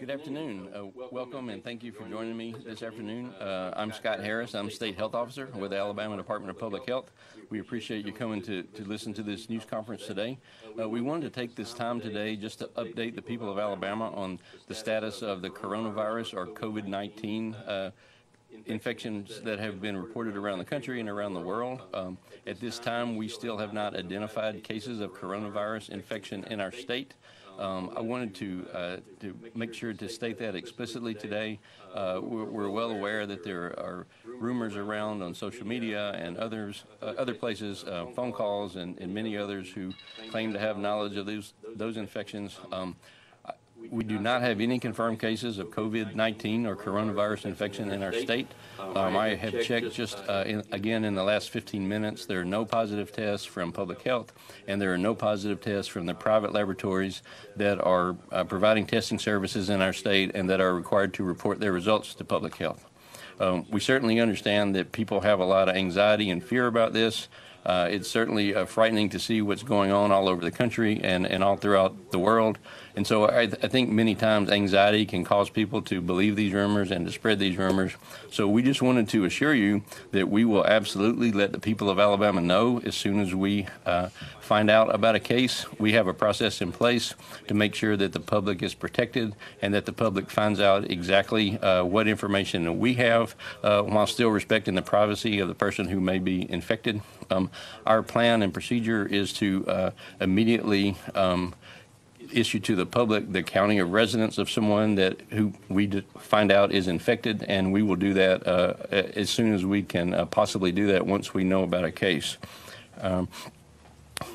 Good afternoon. Uh, welcome and thank you for joining me this afternoon. Uh, I'm Scott Harris. I'm State Health Officer with the Alabama Department of Public Health. We appreciate you coming to, to listen to this news conference today. Uh, we wanted to take this time today just to update the people of Alabama on the status of the coronavirus or COVID 19 uh, infections that have been reported around the country and around the world. Um, at this time, we still have not identified cases of coronavirus infection in our state. Um, I wanted to uh, to make sure to state that explicitly today. Uh, we're, we're, well aware that there are rumors around on social media and others, uh, other places, uh, phone calls, and, and, many others who claim to have knowledge of those those infections. Um, we do not have any confirmed cases of COVID-19 or coronavirus infection in our state. Um, I have checked just uh, in, again in the last 15 minutes. There are no positive tests from public health, and there are no positive tests from the private laboratories that are uh, providing testing services in our state and that are required to report their results to public health. Um, we certainly understand that people have a lot of anxiety and fear about this. Uh, it's certainly uh, frightening to see what's going on all over the country and, and all throughout the world. And so I, th- I, think many times anxiety can cause people to believe these rumors and to spread these rumors. So we just wanted to assure you that we will absolutely let the people of Alabama know as soon as we uh, find out about a case. We have a process in place to make sure that the public is protected and that the public finds out exactly uh, what information we have uh, while still respecting the privacy of the person who may be infected. Um, our plan and procedure is to uh, immediately um, issue to the public the county of residence of someone that who we find out is infected, and we will do that uh, as soon as we can uh, possibly do that once we know about a case. Um,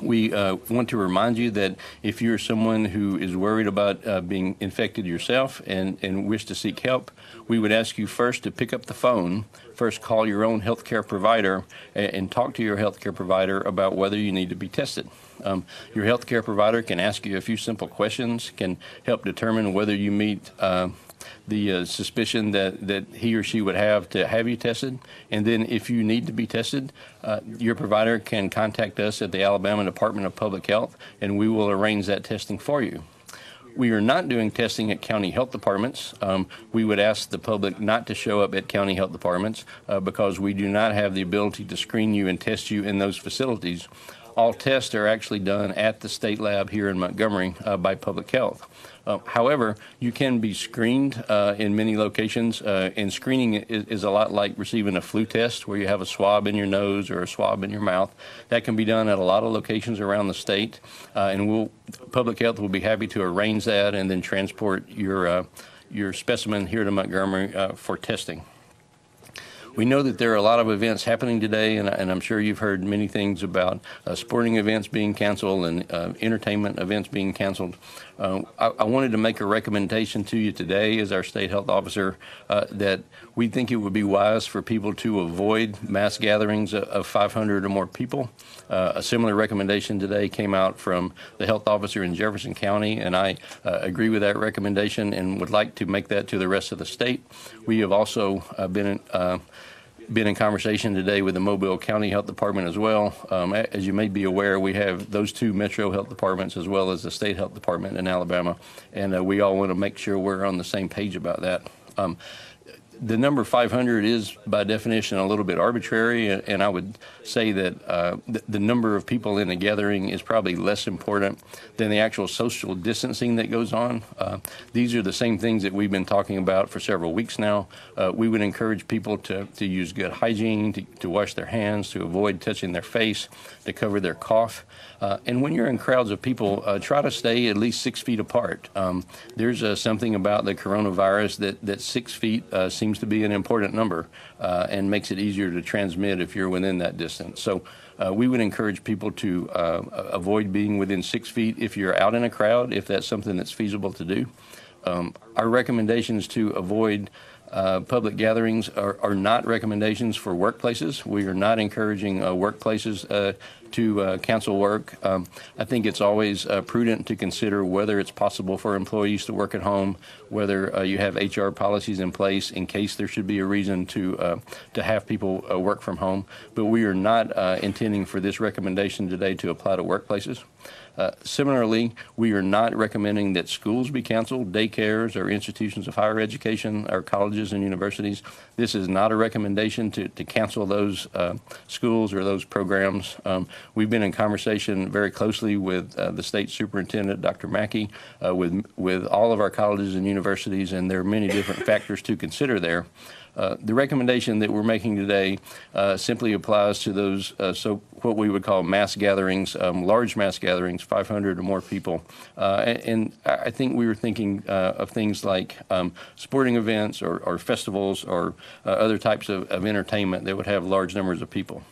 we uh, want to remind you that if you're someone who is worried about uh, being infected yourself and, and wish to seek help, we would ask you first to pick up the phone, first call your own healthcare provider, and, and talk to your healthcare provider about whether you need to be tested. Um, your healthcare provider can ask you a few simple questions, can help determine whether you meet uh, the uh, suspicion that, that he or she would have to have you tested. And then if you need to be tested, uh, your provider can contact us at the Alabama Department of Public Health and we will arrange that testing for you. We are not doing testing at county health departments. Um, we would ask the public not to show up at county health departments uh, because we do not have the ability to screen you and test you in those facilities all tests are actually done at the state lab here in Montgomery uh, by public health. Uh, however, you can be screened uh, in many locations, uh, and screening is, is, a lot like receiving a flu test where you have a swab in your nose or a swab in your mouth. That can be done at a lot of locations around the state, uh, and we'll, public health will be happy to arrange that and then transport your, uh, your specimen here to Montgomery for testing. We know that there are a lot of events happening today, and, and I'm sure you've heard many things about uh, sporting events being canceled and uh, entertainment events being canceled. Uh, I, I, wanted to make a recommendation to you today as our state health officer uh, that we think it would be wise for people to avoid mass gatherings of 500 or more people. Uh, a similar recommendation today came out from the health officer in Jefferson County, and I uh, agree with that recommendation and would like to make that to the rest of the state. We have also been been in conversation today with the Mobile County Health Department as well. Um, as you may be aware, we have those two metro health departments as well as the state health department in Alabama, and uh, we all want to make sure we're on the same page about that. Um, the number 500 is by definition a little bit arbitrary, and I would say that uh, the, the, number of people in a gathering is probably less important than the actual social distancing that goes on. Uh, these are the same things that we've been talking about for several weeks now. Uh, we would encourage people to, to use good hygiene, to, to wash their hands, to avoid touching their face, to cover their cough. Uh, and when you're in crowds of people, uh, try to stay at least six feet apart. Um, there's uh, something about the coronavirus that, that six feet seems seems to be an important number uh, and makes it easier to transmit if you're within that distance. So uh, we would encourage people to uh, avoid being within six feet if you're out in a crowd, if that's something that's feasible to do. Um, our recommendations to avoid uh, public gatherings are, are, not recommendations for workplaces. We are not encouraging uh, workplaces uh, to uh, council work. Um, I think it's always uh, prudent to consider whether it's possible for employees to work at home, whether uh, you have HR policies in place in case there should be a reason to uh, to have people uh, work from home. But we are not uh, intending for this recommendation today to apply to workplaces. Uh, Similarly, we are not recommending that schools be canceled, daycares or institutions of higher education or colleges and universities. This is not a recommendation to, to cancel those uh, schools or those programs. Um, We've been in conversation very closely with uh, the state superintendent, Dr. Mackey, uh, with, with all of our colleges and universities, and there are many different factors to consider there. Uh, The recommendation that we're making today uh, simply applies to those, uh, so what we would call mass gatherings, um, large mass gatherings, 500 or more people. Uh, And I I think we were thinking uh, of things like um, sporting events or or festivals or uh, other types of of entertainment that would have large numbers of people.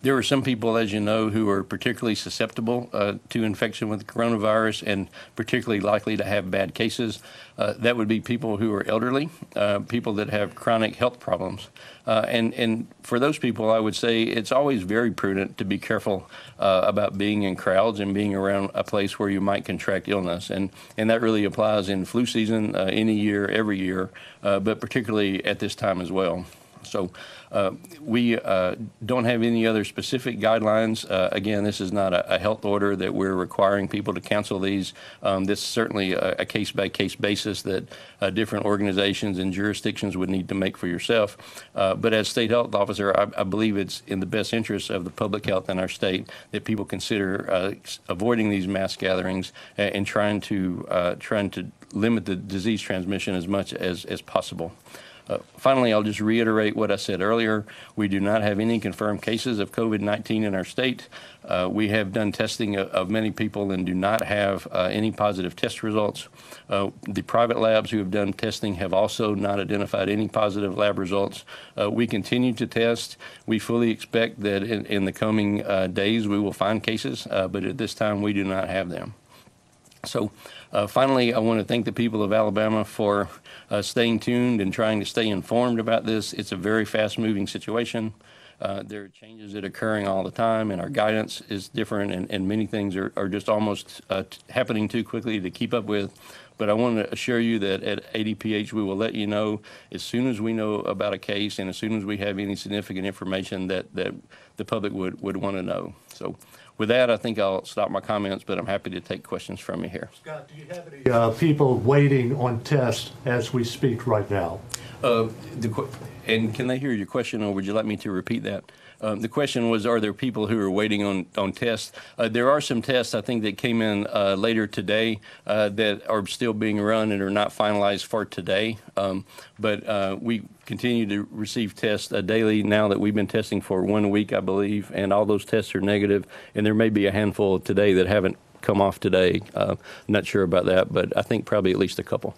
There are some people, as you know, who are particularly susceptible uh, to infection with coronavirus and particularly likely to have bad cases. Uh, that would be people who are elderly, uh, people that have chronic health problems. Uh, and, and for those people, I would say it's always very prudent to be careful uh, about being in crowds and being around a place where you might contract illness. And, and that really applies in flu season, uh, any year, every year, but particularly at this time as well. So we uh, don't have any other specific guidelines. Uh, Again, this is not a a health order that we're requiring people to cancel these. Um, This is certainly a a case-by-case basis that uh, different organizations and jurisdictions would need to make for yourself. Uh, But as state health officer, I I believe it's in the best interest of the public health in our state that people consider uh, avoiding these mass gatherings a- and trying to, uh, trying to limit the disease transmission as much as as possible. Uh, Finally, I'll just reiterate what I said earlier. We do not have any confirmed cases of COVID-19 in our state. Uh, We have done testing of- of many people and do not have uh, any positive test results. Uh, The private labs who have done testing have also not identified any positive lab results. Uh, We continue to test. We fully expect that in in the coming uh, days, we will find cases, but at this time, we do not have them. So uh, finally, I want to thank the people of Alabama for uh, staying tuned and trying to stay informed about this. It's a very fast-moving situation. Uh, There are changes that are occurring all the time, and our guidance is different, and, and many things are, are just almost uh, happening too quickly to keep up with. But I want to assure you that at ADPH, we will let you know as soon as we know about a case and as soon as we have any significant information that, that the public would, would want to know. So with that, I think I'll stop my comments, but I'm happy to take questions from you here. Scott, do you have any uh, people waiting on tests as we speak right now? Uh, the And can they hear your question, or would you like me to repeat that? Um, The question was, are there people who are waiting on, on tests? Uh, There are some tests, I think, that came in uh, later today uh, that are still being run and are not finalized for today. Um, But uh, we continue to receive tests uh, daily now that we've been testing for one week, I believe, and all those tests are negative, and there may be a handful today that haven't come off today. Uh, Not sure about that, but I think probably at least a couple.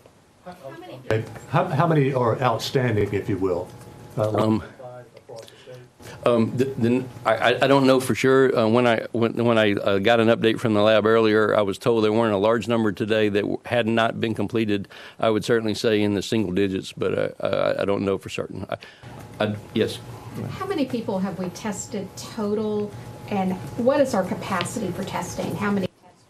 How, how many are outstanding, if you will? Uh, Um, Um, th- Then, I, I- don't know for sure. Uh, When I, when when I uh, got an update from the lab earlier, I was told there weren't a large number today that had not been completed. I would certainly say in the single digits, but uh, I I don't know for certain. I- I- Yes. How many people have we tested total, and what is our capacity for testing? How many tests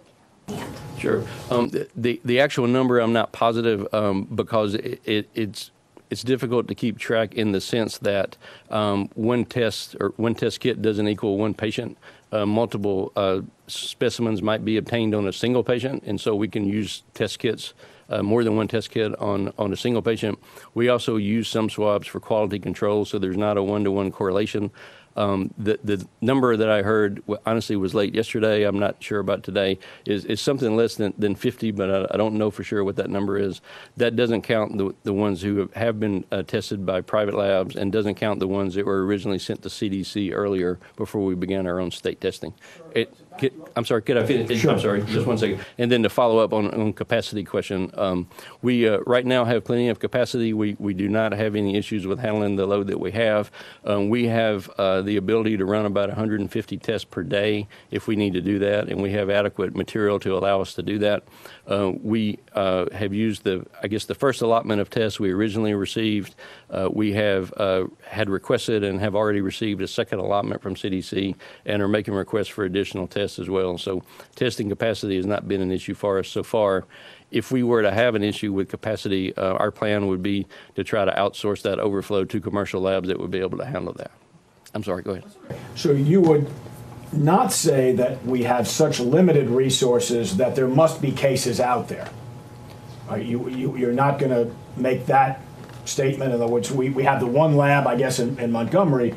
do we have? Sure. Um, the- The, the actual number, I'm not positive um, because it, it- it's, it's difficult to keep track in the sense that um, one test or one test kit doesn't equal one patient. Uh, Multiple uh, specimens might be obtained on a single patient, and so we can use test kits, uh, more than one test kit on, on a single patient. We also use some swabs for quality control, so there's not a one-to-one correlation. Um, The, the number that I heard honestly was late yesterday, I'm not sure about today, is, is something less than, than 50, but I, I don't know for sure what that number is. That doesn't count the, the ones who have- been uh, tested by private labs and doesn't count the ones that were originally sent to CDC earlier before we began our own state testing. It, Get- I'm sorry, could I finish? I'm sorry, just one second. And then to follow up on, on capacity question, um, we, uh, right now have plenty of capacity. We, we do not have any issues with handling the load that we have. Um, we have, uh, the ability to run about 150 tests per day if we need to do that, and we have adequate material to allow us to do that. Uh, we, uh, have used the, I guess, the first allotment of tests we originally received. Uh, we have, uh, had requested and have already received a second allotment from CDC and are making requests for additional tests as well. So testing capacity has not been an issue for us so far. If we were to have an issue with capacity, uh, our plan would be to try to outsource that overflow to commercial labs that would be able to handle that. I'm sorry, go ahead. So you would not say that we have such limited resources that there must be cases out there? Uh, You, you, you're not going to make that statement, in other words, we, we have the one lab, I guess, in in Montgomery,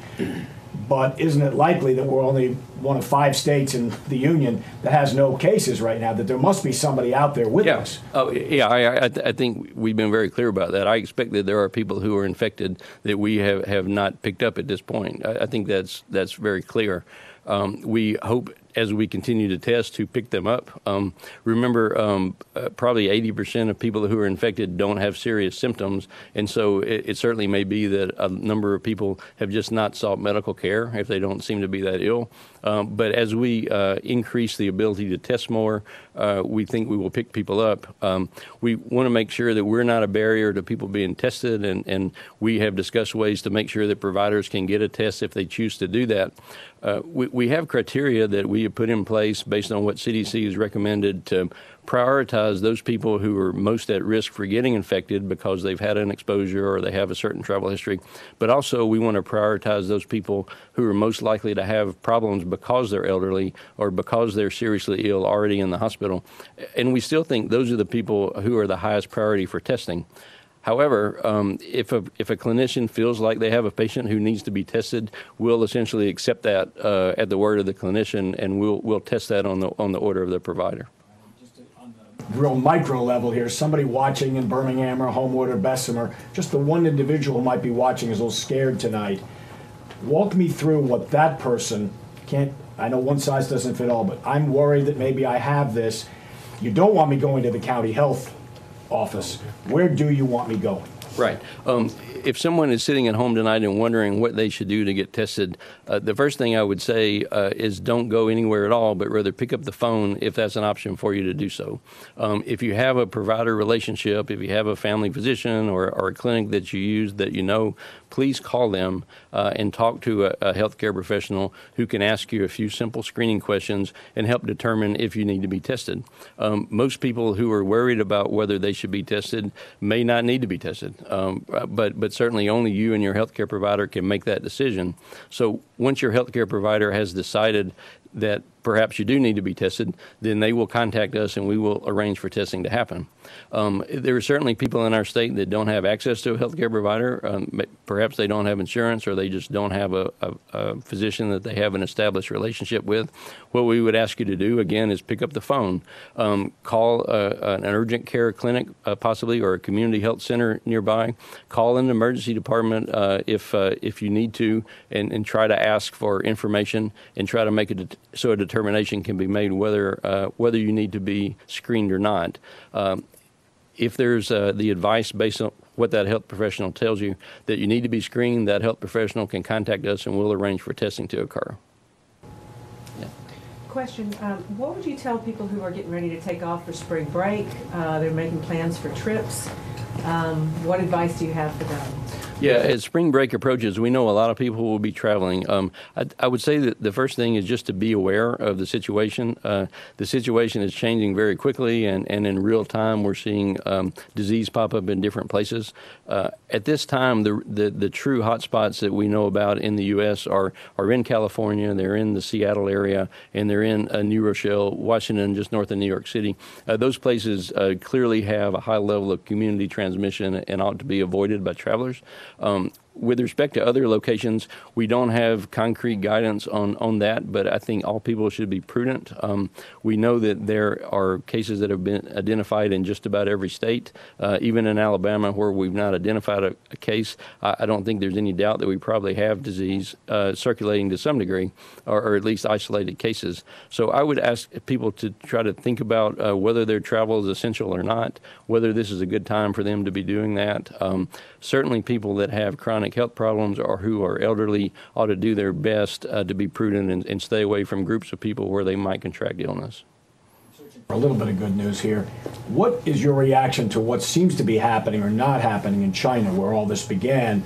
but isn't it likely that we're only one of five states in the union that has no cases right now, that there must be somebody out there with Yeah. us? Oh, yeah. I, I, I think we've been very clear about that. I expect that there are people who are infected that we have, have not picked up at this point. I, I think that's that's very clear. Um, we hope as we continue to test to pick them up. Um, remember, um, uh, probably 80% of people who are infected don't have serious symptoms, and so it, it certainly may be that a number of people have just not sought medical care if they don't seem to be that ill. Um, but as we uh, increase the ability to test more, uh, we think we will pick people up. Um, we want to make sure that we're not a barrier to people being tested, and, and we have discussed ways to make sure that providers can get a test if they choose to do that. Uh, we, we have criteria that we have put in place based on what CDC has recommended to prioritize those people who are most at risk for getting infected because they've had an exposure or they have a certain travel history. But also, we want to prioritize those people who are most likely to have problems because they're elderly or because they're seriously ill already in the hospital. And we still think those are the people who are the highest priority for testing. However, um, if a if a clinician feels like they have a patient who needs to be tested, we'll essentially accept that uh, at the word of the clinician, and we'll we'll test that on the on the order of the provider. real micro level here, somebody watching in Birmingham or Homewood or Bessemer, just the one individual might be watching is a little scared tonight. Walk me through what that person can't. I know one size doesn't fit all, but I'm worried that maybe I have this. You don't want me going to the county health office. Where do you want me going? Right. Um, if someone is sitting at home tonight and wondering what they should do to get tested, uh, the first thing I would say uh, is don't go anywhere at all, but rather pick up the phone if that's an option for you to do so. Um, if you have a provider relationship, if you have a family physician or, or a clinic that you use that you know, please call them uh, and talk to a, a healthcare professional who can ask you a few simple screening questions and help determine if you need to be tested. Um, most people who are worried about whether they should be tested may not need to be tested, um, but but certainly only you and your healthcare provider can make that decision. So once your healthcare provider has decided that perhaps you do need to be tested, then they will contact us and we will arrange for testing to happen. Um, there are certainly people in our state that don't have access to a healthcare provider. Um, perhaps they don't have insurance or they just don't have a, a, a physician that they have an established relationship with. What we would ask you to do, again, is pick up the phone, um, call uh, an urgent care clinic, uh, possibly, or a community health center nearby. Call an emergency department uh, if uh, if you need to, and, and try to ask for information and try to make det- so a determination can be made whether uh, whether you need to be screened or not. Um, if there's uh, the advice based on what that health professional tells you that you need to be screened, that health professional can contact us and we'll arrange for testing to occur. Question, um, what would you tell people who are getting ready to take off for spring break? Uh, They're making plans for trips. Um, What advice do you have for them? Yeah, as spring break approaches, we know a lot of people will be traveling. Um, I, I would say that the first thing is just to be aware of the situation. Uh, the situation is changing very quickly, and, and in real time, we're seeing um, disease pop up in different places. Uh, at this time, the, the the true hotspots that we know about in the U.S. are are in California, they're in the Seattle area, and they're in uh, New Rochelle, Washington, just north of New York City. Uh, those places uh, clearly have a high level of community transmission and ought to be avoided by travelers. Um, with respect to other locations, we don't have concrete guidance on, on that, but I think all people should be prudent. Um, we know that there are cases that have been identified in just about every state, uh, even in Alabama where we've not identified a, a case. I, I, don't think there's any doubt that we probably have disease uh, circulating to some degree, or, or, at least isolated cases. So I would ask people to try to think about uh, whether their travel is essential or not, whether this is a good time for them to be doing that. Um, certainly, people that have chronic health problems or who are elderly ought to do their best uh, to be prudent and, and stay away from groups of people where they might contract illness. A little bit of good news here. What is your reaction to what seems to be happening or not happening in China, where all this began?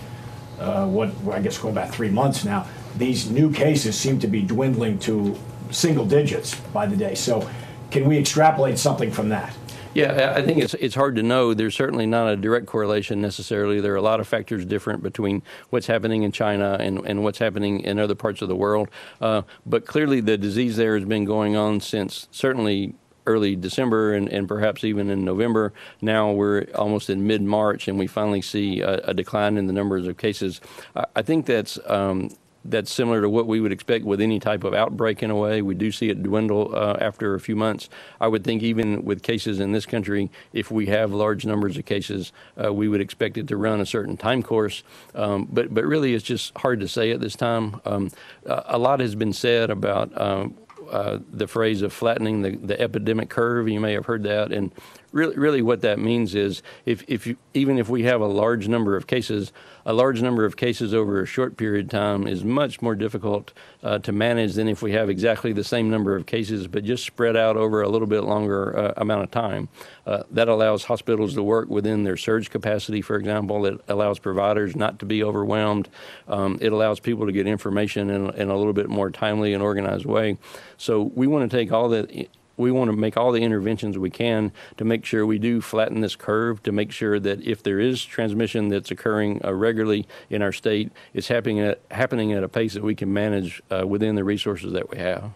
Uh, what I guess going back three months now. These new cases seem to be dwindling to single digits by the day. So, can we extrapolate something from that? Yeah, I think it's it's hard to know. There's certainly not a direct correlation necessarily. There are a lot of factors different between what's happening in China and, and what's happening in other parts of the world. Uh, but clearly, the disease there has been going on since certainly early December and, and perhaps even in November. Now we're almost in mid March, and we finally see a, a, decline in the numbers of cases. I, I think that's um, that's similar to what we would expect with any type of outbreak in a way. We do see it dwindle uh, after a few months. I would think even with cases in this country, if we have large numbers of cases, uh, we would expect it to run a certain time course. Um, but but really, it's just hard to say at this time. Um, a lot has been said about. Um, uh, the phrase of flattening the, the epidemic curve. You may have heard that, and really, really what that means is if, if you, even if we have a large number of cases, a large number of cases over a short period of time is much more difficult uh, to manage than if we have exactly the same number of cases, but just spread out over a little bit longer uh, amount of time. Uh, that allows hospitals to work within their surge capacity, for example. It allows providers not to be overwhelmed. Um, it allows people to get information in, in a little bit more timely and organized way. So we want to take all the we want to make all the interventions we can to make sure we do flatten this curve, to make sure that if there is transmission that's occurring uh, regularly in our state, it's happening at, happening at a pace that we can manage uh, within the resources that we have.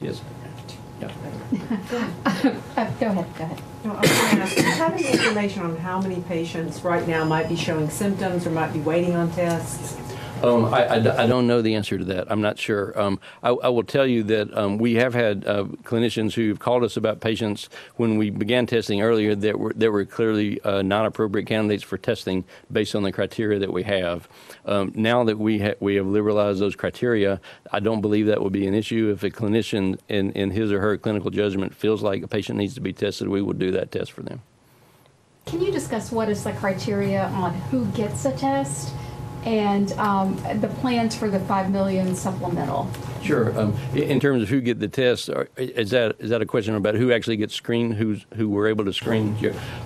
Yes. Yeah. uh, go ahead. Go ahead. No, I was going to ask, do you have any information on how many patients right now might be showing symptoms or might be waiting on tests? Um, I, I, I, don't know the answer to that. I'm not sure. Um, I, I, will tell you that um, we have had uh, clinicians who've called us about patients when we began testing earlier that were that were clearly uh, not appropriate candidates for testing based on the criteria that we have. Um, now that we ha- we have liberalized those criteria, I don't believe that will be an issue. If a clinician in, in his or her clinical judgment feels like a patient needs to be tested, we will do that test for them. Can you discuss what is the criteria on who gets a test? And um, the plans for the five million supplemental. Sure. Um, in terms of who get the test, is that is that a question about who actually gets screened? Who's who we're able to screen?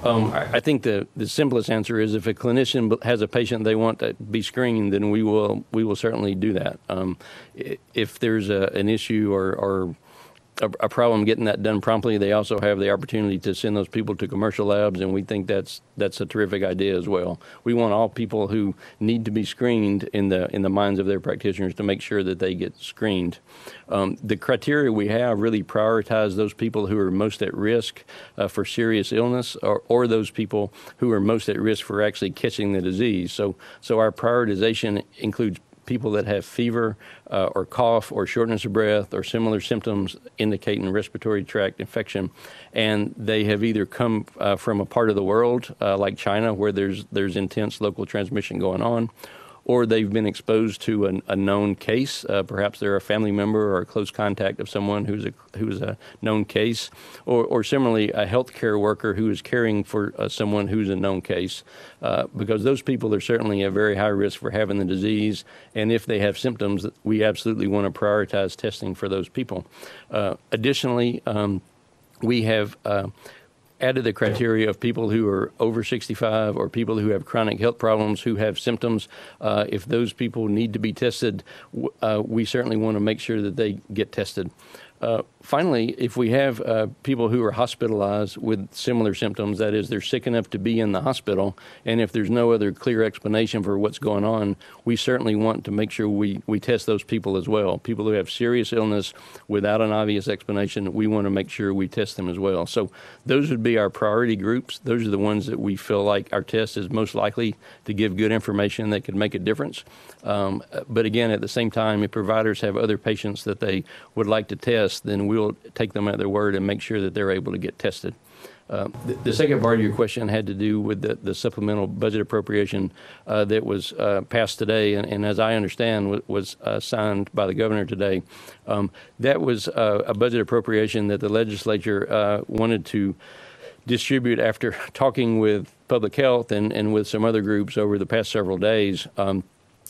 Um, I, I, think the, the simplest answer is if a clinician has a patient they want to be screened, then we will we will certainly do that. Um, if there's a, an issue or, or a, a, problem getting that done promptly. They also have the opportunity to send those people to commercial labs, and we think that's that's a terrific idea as well. We want all people who need to be screened in the in the minds of their practitioners to make sure that they get screened. Um, the criteria we have really prioritize those people who are most at risk uh, for serious illness, or, or those people who are most at risk for actually catching the disease. So so our prioritization includes people that have fever uh, or cough or shortness of breath or similar symptoms indicating respiratory tract infection, and they have either come uh, from a part of the world uh, like China where there's there's intense local transmission going on, or they've been exposed to an, a known case. Uh, perhaps they're a family member or a close contact of someone who's a who's a known case, or, or similarly a healthcare worker who is caring for uh, someone who's a known case, uh, because those people are certainly at very high risk for having the disease, and if they have symptoms, we absolutely want to prioritize testing for those people. Uh, additionally. Um, we have uh, added the criteria of people who are over 65 or people who have chronic health problems who have symptoms. Uh, if those people need to be tested, uh, we certainly want to make sure that they get tested. Uh, finally, if we have uh, people who are hospitalized with similar symptoms, that is, they're sick enough to be in the hospital, and if there's no other clear explanation for what's going on, we certainly want to make sure we, we test those people as well. People who have serious illness without an obvious explanation, we want to make sure we test them as well. So those would be our priority groups. Those are the ones that we feel like our test is most likely to give good information that could make a difference. Um, but again, at the same time, if providers have other patients that they would like to test, then we'll take them at their word and make sure that they're able to get tested. Uh, the, the second part of your question had to do with the, the supplemental budget appropriation uh, that was uh, passed today, and, and as I understand, was, was uh, signed by the governor today. Um, that was uh, a budget appropriation that the legislature uh, wanted to distribute after talking with public health and, and with some other groups over the past several days. Um,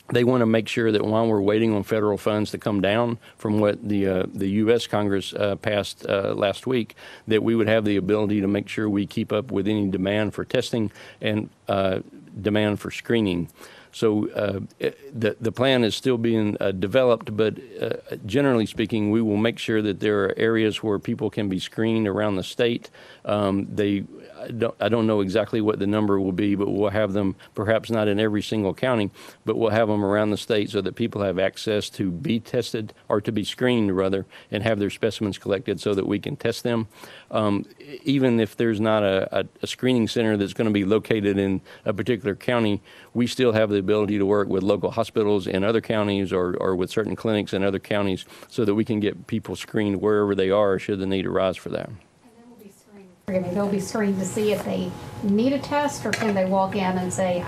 they want to make sure that while we're waiting on federal funds to come down from what the uh, the U.S. Congress uh, passed uh, last week, that we would have the ability to make sure we keep up with any demand for testing and uh, demand for screening. So uh, the the plan is still being uh, developed, but uh, generally speaking, we will make sure that there are areas where people can be screened around the state. Um, they I don't, I don't know exactly what the number will be, but we'll have them perhaps not in every single county, but we'll have them around the state so that people have access to be tested or to be screened rather and have their specimens collected so that we can test them. Um, even if there's not a, a, a screening center that's going to be located in a particular county, we still have the ability to work with local hospitals in other counties or, or with certain clinics in other counties so that we can get people screened wherever they are should the need arise for that. They'll be screened to see if they need a test, or can they walk in and say,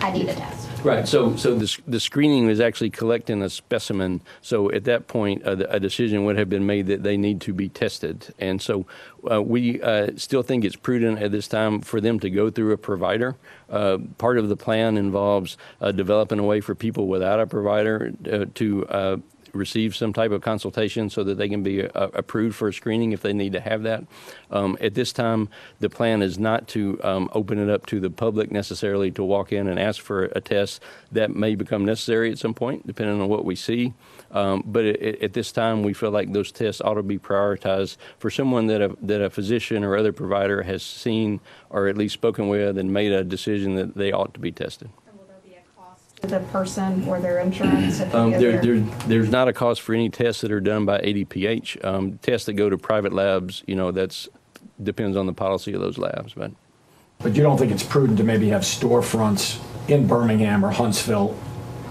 I need a test? Right. So, so the, the screening is actually collecting a specimen. So at that point, a, a decision would have been made that they need to be tested. And so uh, we uh, still think it's prudent at this time for them to go through a provider. Uh, part of the plan involves uh, developing a way for people without a provider uh, to receive some type of consultation so that they can be uh, approved for a screening if they need to have that. Um, at this time, the plan is not to um, open it up to the public necessarily to walk in and ask for a test. That may become necessary at some point, depending on what we see. Um, but at, at this time, we feel like those tests ought to be prioritized for someone that a, that a physician or other provider has seen or at least spoken with and made a decision that they ought to be tested. Will there be a cost to the person or their insurance? Um, there, there? there, there's not a cost for any tests that are done by ADPH. Um, tests that go to private labs, you know, that's depends on the policy of those labs. But But you don't think it's prudent to maybe have storefronts in Birmingham or Huntsville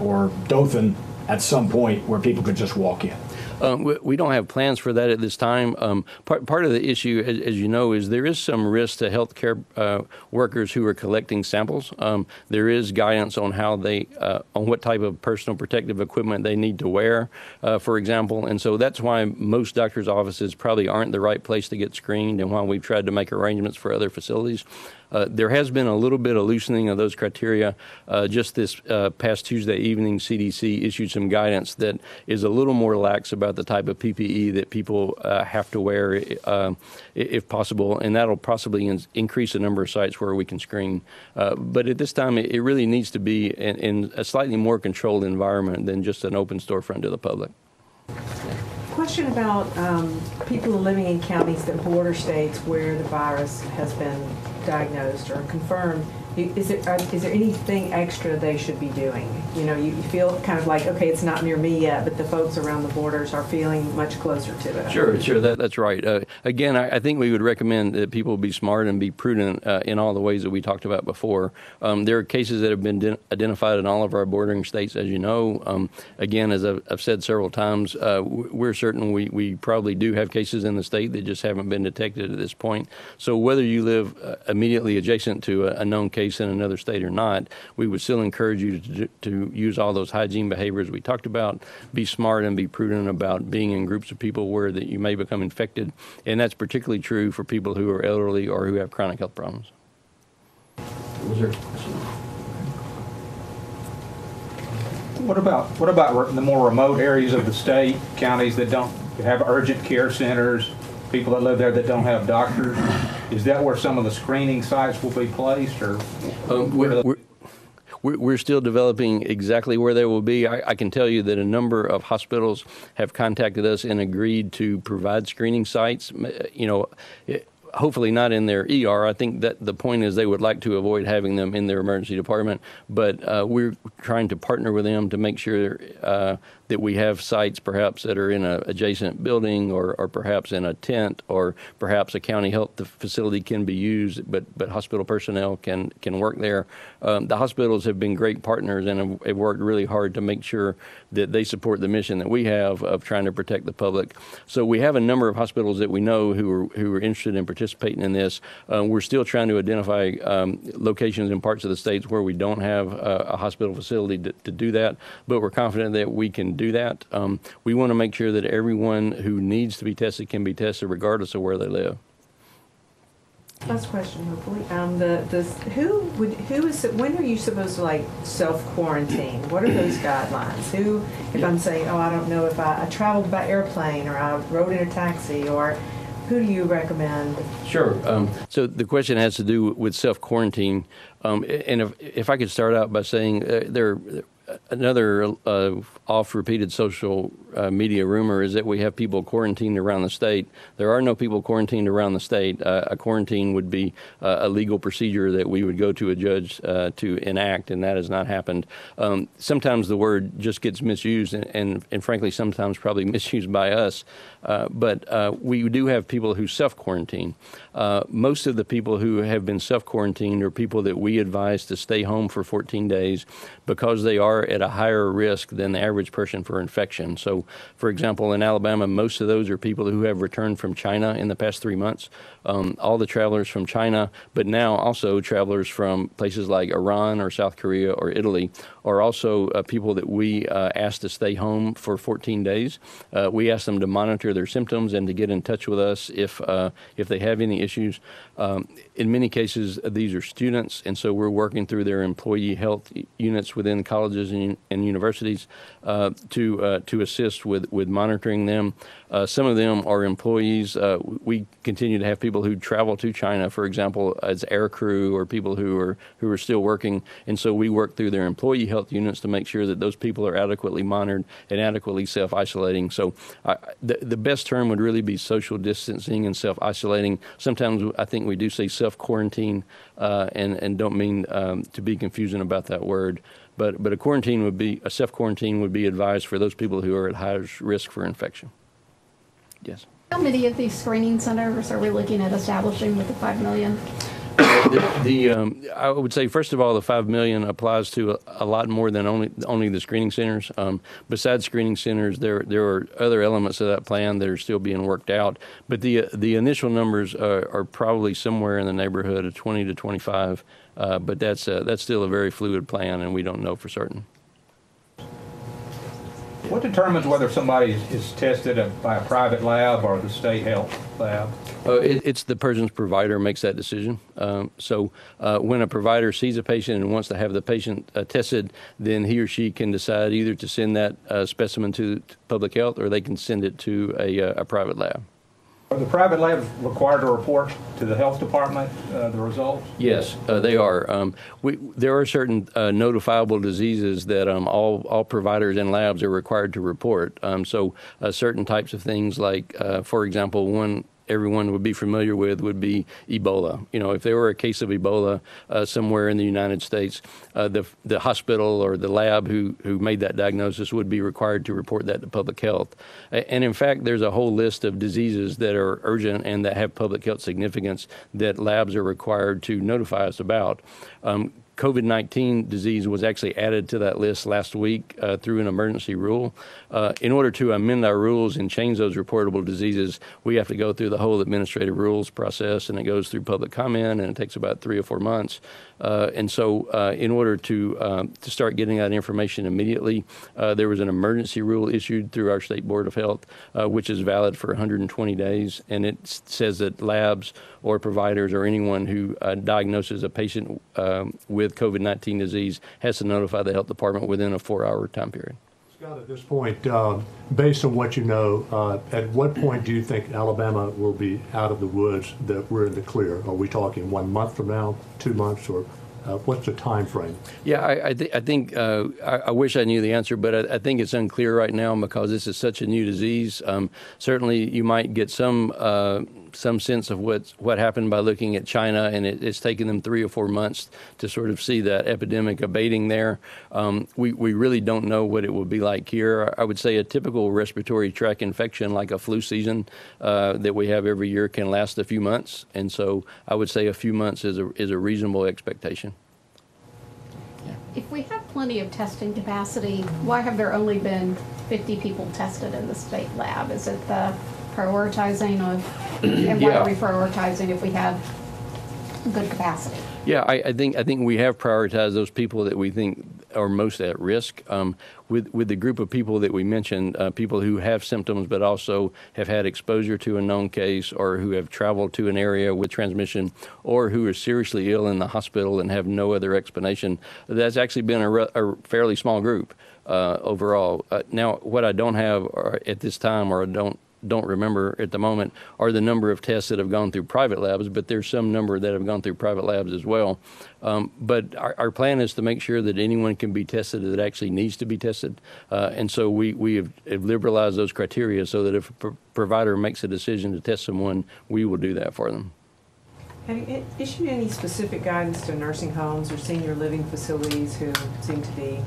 or Dothan at some point where people could just walk in? Um, we, we don't have plans for that at this time. Um, part, part of the issue, as, as you know, is there is some risk to healthcare uh, workers who are collecting samples. Um, there is guidance on how they, uh, on what type of personal protective equipment they need to wear, uh, for example. And so that's why most doctors' offices probably aren't the right place to get screened, and why we've tried to make arrangements for other facilities. Uh, there has been a little bit of loosening of those criteria. Uh, just this uh, past Tuesday evening, CDC issued some guidance that is a little more lax about the type of PPE that people uh, have to wear, uh, if possible, and that'll possibly in- increase the number of sites where we can screen. Uh, but at this time, it, it really needs to be in, in a slightly more controlled environment than just an open storefront to the public. Question about um, people living in counties that border states where the virus has been diagnosed or confirmed. Is there, are- is there anything extra they should be doing? You know, you you feel kind of like, okay, it's not near me yet, but the folks around the borders are feeling much closer to it. Sure, sure, that, that's right. Uh, again, I, I think we would recommend that people be smart and be prudent uh, in all the ways that we talked about before. Um, there are cases that have been den- identified in all of our bordering states, as you know. Um, again, as I've, I've said several times, uh, we're certain we, we probably do have cases in the state that just haven't been detected at this point. So whether you live uh, immediately adjacent to a, a known case in another state or not, we would still encourage you to, to use all those hygiene behaviors we talked about. Be smart and be prudent about being in groups of people where that you may become infected, and that's particularly true for people who are elderly or who have chronic health problems. Was there a question? What about, what about the more remote areas of the state, counties that don't have urgent care centers, people that live there that don't have doctors? Is that where some of the screening sites will be placed, or? Um, we're, we're, we're, we're still developing exactly where they will be. I, I can tell you that a number of hospitals have contacted us and agreed to provide screening sites. You know, hopefully not in their ER. I think that the point is they would like to avoid having them in their emergency department, but uh, we're trying to partner with them to make sure uh, that we have sites perhaps that are in a adjacent building or, or perhaps in a tent or perhaps a county health facility can be used, but, but hospital personnel can, can work there. Um, the hospitals have been great partners and have, have worked really hard to make sure that they support the mission that we have of trying to protect the public. So we have a number of hospitals that we know who are, who are interested in participating in this. Uh, we're still trying to identify um, locations in parts of the states where we don't have a, a hospital facility to, to do that, but we're confident that we can do that. Um, we want to make sure that everyone who needs to be tested can be tested regardless of where they live. Last question, hopefully. Um, the, the, who would, who is, when are you supposed to like self-quarantine? What are those guidelines? Who, if I'm saying, oh, I don't know if I, I traveled by airplane or I rode in a taxi, or who do you recommend? Sure. Um, so the question has to do with self quarantine, um, and if if I could start out by saying uh, there. Another uh, oft repeated social uh, media rumor is that we have people quarantined around the state. There are no people quarantined around the state. Uh, a quarantine would be uh, a legal procedure that we would go to a judge uh, to enact, and that has not happened. Um, sometimes the word just gets misused, and, and, and frankly, sometimes probably misused by us. Uh, but we do have people who self quarantine. most of the people who have been self quarantined are people that we advise to stay home for 14 days because they are at a higher risk than the average person for infection. So, for example, in Alabama, most of those are people who have returned from China in the past three months. Um, all the travelers from China, but now also travelers from places like Iran or South Korea or Italy are also uh, people that we uh, ask to stay home for 14 days. Uh, we ask them to monitor their symptoms and to get in touch with us if uh, if they have any issues. Um, in many cases, these are students, and so we're working through their employee health units within colleges and, and universities uh, to uh, to assist with with monitoring them. Uh, some of them are employees. Uh, we continue to have people who travel to China, for example, as air crew or people who are who are still working, and so we work through their employee health units to make sure that those people are adequately monitored and adequately self-isolating. So, uh, the the best term would really be social distancing and self-isolating. Sometimes I think we do say self-quarantine, uh, and and don't mean um, to be confusing about that word. But, but a quarantine would be a self quarantine would be advised for those people who are at highest risk for infection. Yes. How many of these screening centers are we looking at establishing with the 5 million? the, the um, I would say first of all, the five million applies to a, a lot more than only only the screening centers. Um, besides screening centers, there there are other elements of that plan that are still being worked out. But the the initial numbers are, are probably somewhere in the neighborhood of twenty to twenty five. Uh, but that's uh, that's still a very fluid plan, and we don't know for certain. What determines whether somebody is tested by a private lab or the state health lab? Uh, it, it's the person's provider makes that decision. Um, so uh, when a provider sees a patient and wants to have the patient uh, tested, then he or she can decide either to send that uh, specimen to, to, public health or they can send it to a, uh, a private lab. Are the private labs required to report to the health department uh, the results? Yes, uh, they are. Um, we, there are certain uh, notifiable diseases that um, all, all providers and labs are required to report. Um, so, uh, certain types of things, like, uh, for example, one everyone would be familiar with would be Ebola. You know, if there were a case of Ebola uh, somewhere in the United States, uh, the the hospital or the lab who who made that diagnosis would be required to report that to public health. And in fact, there's a whole list of diseases that are urgent and that have public health significance that labs are required to notify us about. Um, COVID 19 disease was actually added to that list last week uh, through an emergency rule. Uh, in order to amend our rules and change those reportable diseases, we have to go through the whole administrative rules process, and it goes through public comment, and it takes about three or four months. Uh, and so, uh, in order to uh, to start getting that information immediately, uh, there was an emergency rule issued through our state board of health, uh, which is valid for 120 days, and it says that labs or providers or anyone who uh, diagnoses a patient um, with COVID-19 disease has to notify the health department within a four-hour time period. Scott, at this point, uh, based on what you know, uh, at what point do you think Alabama will be out of the woods that we're in the clear? Are we talking one month from now, two months, or Uh, What's the time frame? Yeah, I, I, th- I think uh, I, I wish I knew the answer, but I, I think it's unclear right now because this is such a new disease. Um, certainly, you might get some uh, some sense of what what happened by looking at China, and it, it's taken them three or four months to sort of see that epidemic abating there. Um, we we really don't know what it will be like here. I would say a typical respiratory tract infection, like a flu season uh, that we have every year, can last a few months, and so I would say a few months is a is a reasonable expectation. If we have plenty of testing capacity, why have there only been 50 people tested in the state lab? Is it the prioritizing of, and why Yeah. are we prioritizing if we have good capacity? Yeah, I, I think I think we have prioritized those people that we think are most at risk. Um, with with the group of people that we mentioned, uh, people who have symptoms but also have had exposure to a known case, or who have traveled to an area with transmission, or who are seriously ill in the hospital and have no other explanation. That's actually been a, re- a fairly small group uh, overall. Uh, now, what I don't have at this time, or I don't don't remember at the moment are the number of tests that have gone through private labs, but there's some number that have gone through private labs as well. Um, but our, our plan is to make sure that anyone can be tested that actually needs to be tested. Uh, and so we, we have, have liberalized those criteria so that if a pro- provider makes a decision to test someone, we will do that for them. Have you issued any specific guidance to nursing homes or senior living facilities who seem to be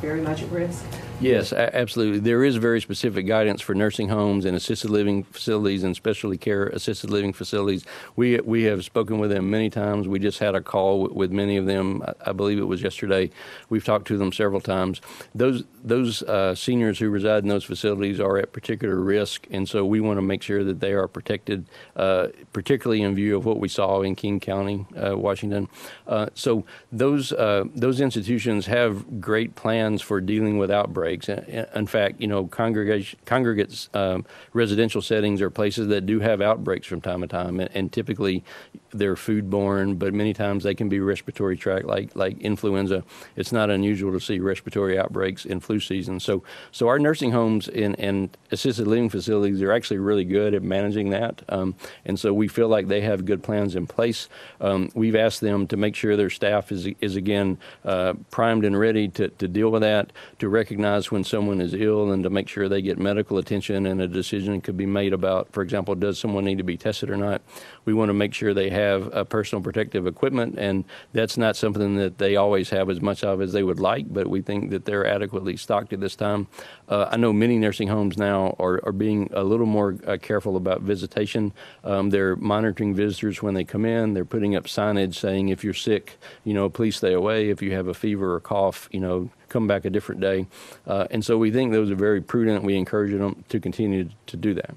very much at risk? Yes, absolutely. There is very specific guidance for nursing homes and assisted living facilities and specialty care assisted living facilities. We we have spoken with them many times. We just had a call with, many of them. I, I believe it was yesterday. We've talked to them several times. Those those uh, seniors who reside in those facilities are at particular risk, and so we want to make sure that they are protected, uh, particularly in view of what we saw in King County, uh, Washington. Uh, so those uh, those institutions have great plans for dealing with outbreaks. In in fact, you know, congregation congregates um, residential settings are places that do have outbreaks from time to time, and, and typically they're foodborne, but many times they can be respiratory tract, like like influenza. It's not unusual to see respiratory outbreaks in flu season. So so our nursing homes and, and assisted living facilities are actually really good at managing that, um, and so we feel like they have good plans in place. Um, we've asked them to make sure their staff is is again uh, primed and ready to, to deal with that, to recognize when someone is ill, and to make sure they get medical attention, and a decision could be made about, for example, does someone need to be tested or not. We want to make sure they have uh, personal protective equipment, and that's not something that they always have as much of as they would like, but we think that they're adequately stocked at this time. Uh, I know many nursing homes now are, are being a little more uh, careful about visitation. Um, they're monitoring visitors when they come in. They're putting up signage saying, if you're sick, you know, please stay away. If you have a fever or cough, you know, come back a different day. Uh, and so we think those are very prudent. We encourage them to continue to do that.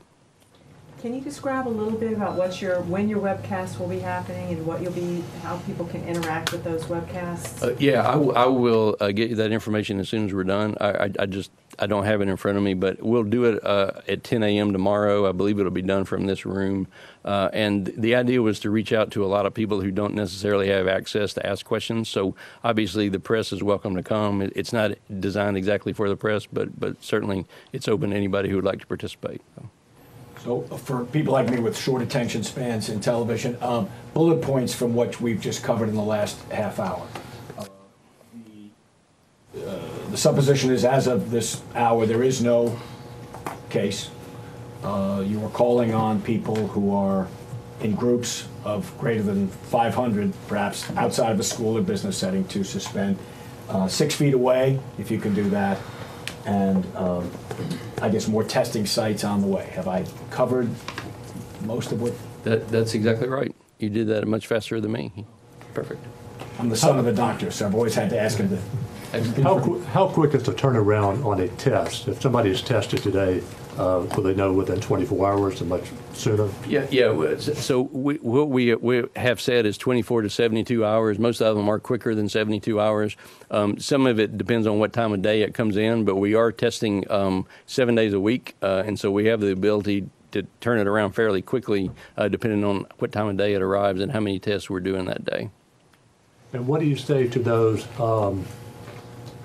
Can you describe a little bit about what your, when your webcasts will be happening and what you'll be, how people can interact with those webcasts? Uh, yeah, I, w- I will uh, get you that information as soon as we're done. I, I, I just I don't have it in front of me, but we'll do it uh, at 10 a.m. tomorrow. I believe it'll be done from this room. Uh, and the idea was to reach out to a lot of people who don't necessarily have access to ask questions. So obviously the press is welcome to come. It, it's not designed exactly for the press, but but certainly it's open to anybody who would like to participate. So. For people like me with short attention spans in television, um, bullet points from what we've just covered in the last half hour. Uh, The uh, the supposition is, as of this hour, there is no case. Uh, You are calling on people who are in groups of greater than 500, perhaps outside of a school or business setting, to suspend. Uh, Six feet away, if you can do that, and um, I guess more testing sites on the way. Have I covered most of what? That that's exactly right. You did that much faster than me. Perfect. I'm the son of a doctor, so I've always had to ask him to. How, qu- how quick is the turnaround on a test? If somebody is tested today, uh, will they know within 24 hours or much sooner? Yeah, yeah. So we, what we, we have said is 24 to 72 hours. Most of them are quicker than 72 hours. Um, some of it depends on what time of day it comes in, but we are testing um, seven days a week, uh, and so we have the ability to turn it around fairly quickly, uh, depending on what time of day it arrives and how many tests we're doing that day. And what do you say to those um,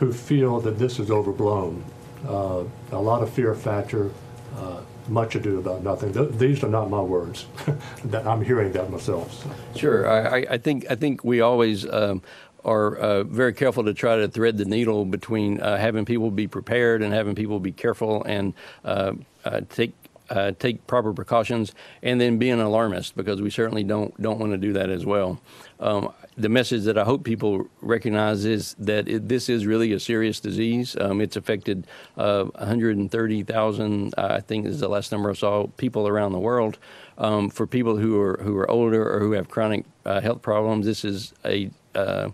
who feel that this is overblown? Uh, A lot of fear factor. Uh, much ado about nothing. Th- These are not my words. That- I'm hearing that myself. so. Sure. I, I- think I think we always um, are uh, very careful to try to thread the needle between uh, having people be prepared and having people be careful and uh, uh, take. Uh, take proper precautions, and then be an alarmist because we certainly don't don't want to do that as well. Um, the message that I hope people recognize is that it, this is really a serious disease. Um, it's affected uh, 130,000, I think is the last number I saw, people around the world. Um, for people who are who are older or who have chronic uh, health problems, this is a uh,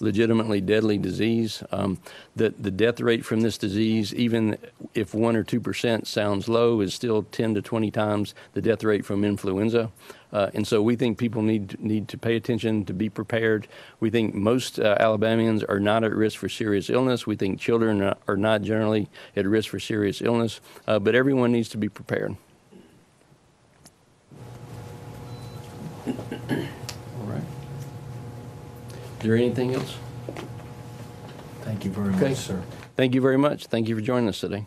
legitimately deadly disease. Um, the the death rate from this disease, even if one or two percent sounds low, is still 10 to 20 times the death rate from influenza. Uh, and so we think people need need to pay attention to be prepared. We think most uh, Alabamians are not at risk for serious illness. We think children are- are not generally at risk for serious illness, uh, but everyone needs to be prepared. All right. Is there anything else? Thank you very Okay. much, sir. Thank you very much. Thank you for joining us today.